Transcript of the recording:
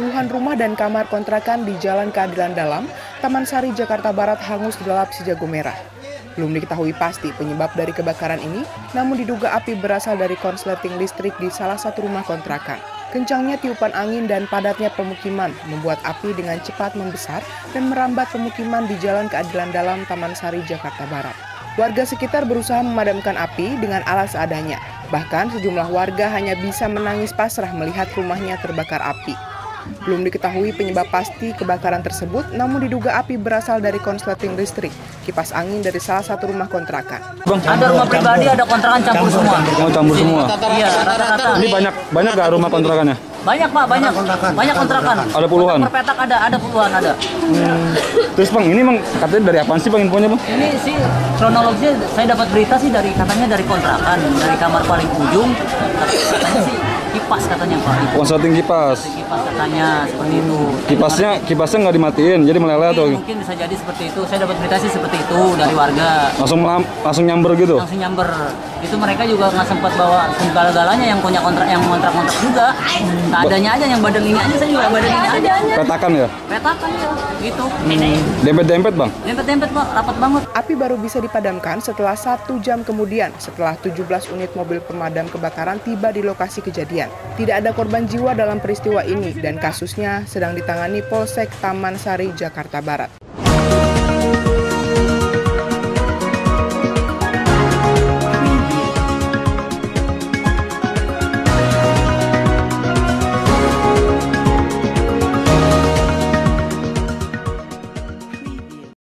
puluhan rumah dan kamar kontrakan di Jalan Keadilan Dalam, Taman Sari, Jakarta Barat hangus gelap si jago merah. Belum diketahui pasti penyebab dari kebakaran ini, namun diduga api berasal dari konsleting listrik di salah satu rumah kontrakan. Kencangnya tiupan angin dan padatnya pemukiman membuat api dengan cepat membesar dan merambat pemukiman di Jalan Keadilan Dalam, Taman Sari, Jakarta Barat. Warga sekitar berusaha memadamkan api dengan alat seadanya. Bahkan sejumlah warga hanya bisa menangis pasrah melihat rumahnya terbakar api. Belum diketahui penyebab pasti kebakaran tersebut, namun diduga api berasal dari konsleting listrik, kipas angin dari salah satu rumah kontrakan. Bang, ada rumah pribadi, ada kontrakan campur semua. Oh, campur semua. Iya, rata-rata. Ini banyak banyak gak rumah kontrakannya? Banyak pak, banyak, banyak kontrakan. Ada puluhan? Kotak Per petak ada, ada puluhan ada. Terus bang, ini bang katanya dari apaan sih bang infonya bang? Ini sih kronologisnya saya dapat berita sih dari katanya dari kontrakan, dari kamar paling ujung. Katanya sih kipas katanya pak. Konsleting kipas. Kipas katanya seperti itu. Kipasnya kipasnya nggak dimatiin, jadi meleleh atau Mungkin, mungkin bisa jadi seperti itu. Saya dapat berita sih seperti itu dari warga. langsung melam- langsung nyamber gitu? langsung nyamber itu mereka juga nggak sempat bawa segala-galanya yang punya kontrak yang kontrak kontrak juga nggak adanya aja yang badan ini aja saya juga badan ini aja Petakan ya? petakan ya gitu Dempet-dempet bang? dempet dempet pak rapat banget Api baru bisa dipadamkan setelah satu jam kemudian setelah 17 unit mobil pemadam kebakaran tiba di lokasi kejadian. Tidak ada korban jiwa dalam peristiwa ini dan kasusnya sedang ditangani Polsek Taman Sari, Jakarta Barat.